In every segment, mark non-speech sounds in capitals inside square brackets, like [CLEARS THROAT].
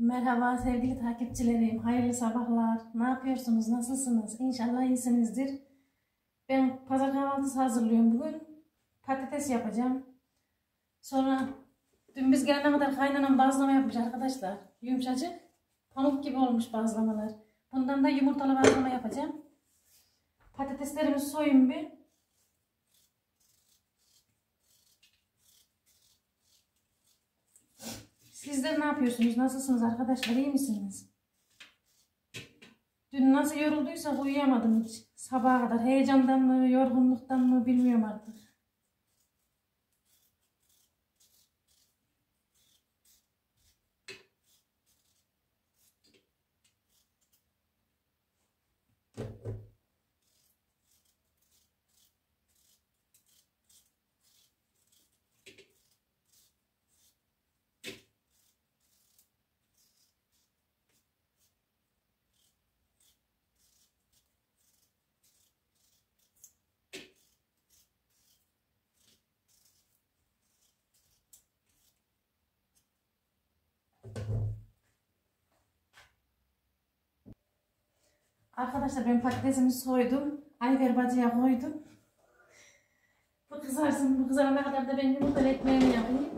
Merhaba sevgili takipçilerim. Hayırlı sabahlar. Ne yapıyorsunuz? Nasılsınız? İnşallah iyisinizdir. Ben pazar kahvaltısı hazırlıyorum bugün. Patates yapacağım. Sonra dün biz gelene kadar kaynanam bazlama yapmış arkadaşlar. Yumuşacık. Pamuk gibi olmuş bazlamalar. Bundan da yumurtalı bazlama yapacağım. Patateslerimi soyun bir. Sizler ne yapıyorsunuz? Nasılsınız arkadaşlar? İyi misiniz? Dün nasıl yorulduysak uyuyamadım hiç. Sabaha kadar heyecandan mı, yorgunluktan mı bilmiyorum artık. Arkadaşlar ben patatesimi soydum. Ayver bacıya koydum. Bu kızarsın. Bu kızarana kadar da ben yumurtalı ekmeğimi yapayım.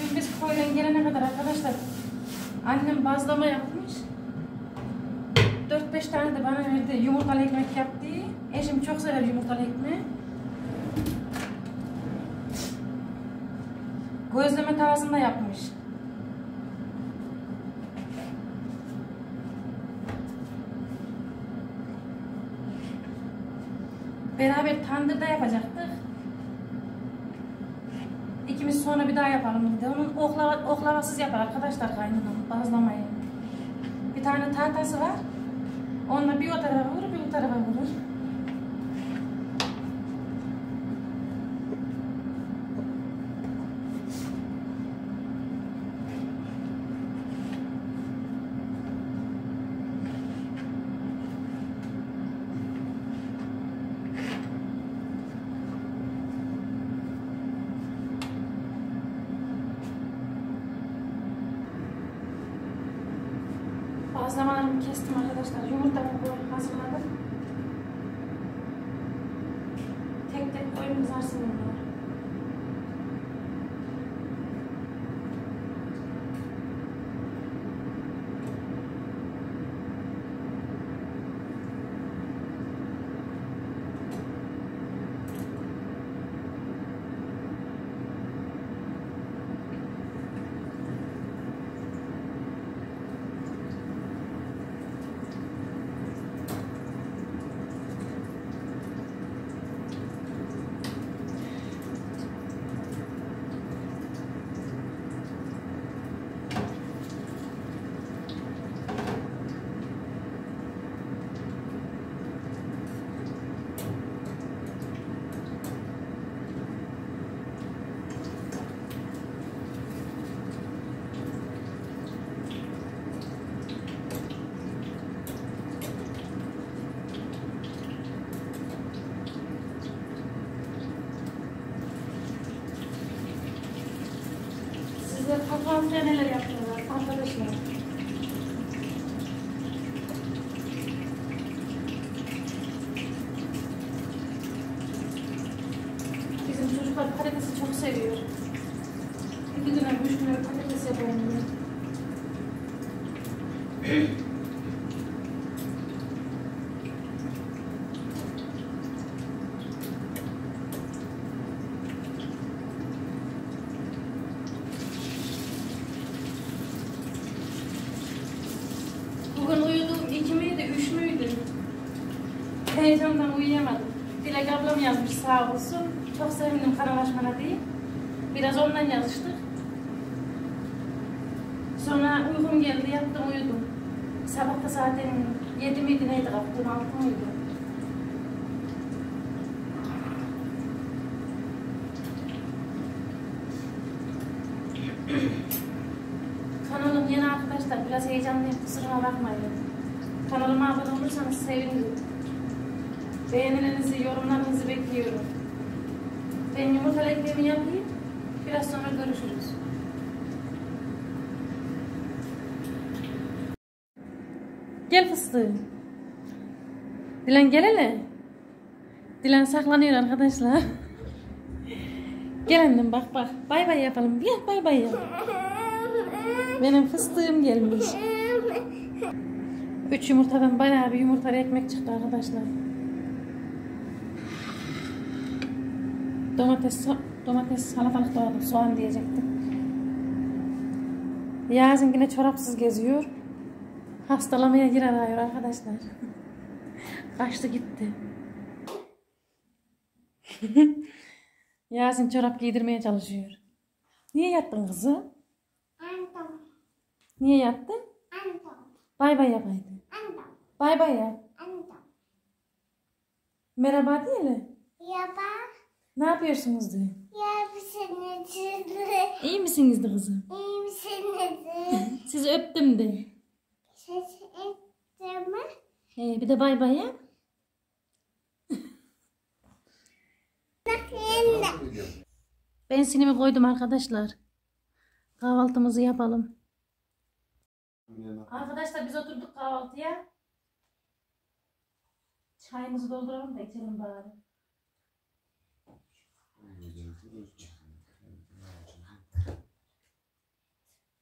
Dün biz koydan gelene kadar arkadaşlar annem bazlama yapmış. 4-5 tane de bana verdi yumurtalı ekmek yaptı. Eşim çok sever yumurtalı ekmeği. Gözleme tavasında yapmış. Beraber tandırda yapacaktık. Sonra bir daha yapalım dedi. Onun oklava, oklavasız yapar arkadaşlar kaynanam bazlamayı. Bir tane tahtası var. Onunla bir o tarafa vurur, bir bu tarafa vurur. Bazlamalarımı kestim arkadaşlar. Yumurtamı böyle hazırladım. Tek tek koyun kızarsın bunlar. Size kahvaltıya neler yapıyorlar arkadaşlar? Bizim çocuklar patatesi çok seviyor. İki güne, üç güne patates yapalım diyor. [CLEARS THROAT] Bugün uyudum iki miydi, üç müydü? Heyecandan uyuyamadım. Dilek ablam yazmış sağ olsun. Çok sevindim karalaşmana diye. Biraz ondan yazıştık. Sonra uykum geldi, yattım uyudum. Sabah da zaten yedi miydi neydi kalktım, altı mıydı? [CLEARS THROAT] Kanalım yeni arkadaşlar. Biraz heyecanlıyım. Kusuruma bakmayın. Kanalıma abone olursanız sevinirim. Beğenilerinizi, yorumlarınızı bekliyorum. Ben yumurta ekmeğimi yapayım. Biraz sonra görüşürüz. Gel fıstığım. Dilan gel hele. Dilan saklanıyor arkadaşlar. Gel annem bak bak. Bay bay yapalım. Gel bay bay yap. Benim fıstığım gelmiş. Üç yumurtadan bayağı bir yumurtalı ekmek çıktı arkadaşlar. Domates, domates salatalık doğradım. Soğan diyecektim. Yazın yine çorapsız geziyor. Hastalamaya yer arıyor arkadaşlar. [LAUGHS] Kaçtı gitti. [LAUGHS] Yasin çorap giydirmeye çalışıyor. Niye yattın kızı? Antam, Niye yattın? antam, Bay bay yap haydi. antam, Bay bay yap. Merhaba diyelim. Yaba, Ne yapıyorsunuz diye. yapsınız. İyi misiniz de kızım? İyi misiniz? [LAUGHS] Sizi öptüm de. Ses ettirme. Ee, bir de bay bay yap. Ben sinimi koydum arkadaşlar. Kahvaltımızı yapalım. Arkadaşlar biz oturduk kahvaltıya. Çayımızı dolduralım da içelim bari.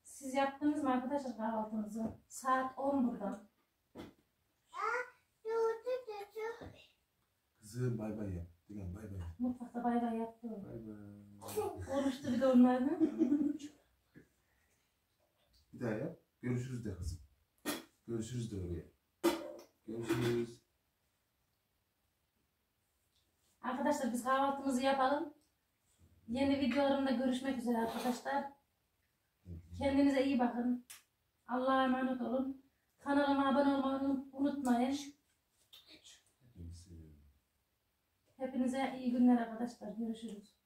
Siz yaptınız mı arkadaşlar kahvaltınızı? Saat 10 burada. Kızım bay bay yap. Dilan bay bay. Mutfakta bay bay yaptı. Bay bay. Konuştu bir de onlardan. Bir daha yap. Görüşürüz de kızım. Görüşürüz de oraya. Görüşürüz. Arkadaşlar biz kahvaltımızı yapalım. Yeni videolarımda görüşmek üzere arkadaşlar. Kendinize iyi bakın. Allah'a emanet olun. Kanalıma abone olmayı unutmayın. Hepinize iyi günler arkadaşlar. Görüşürüz.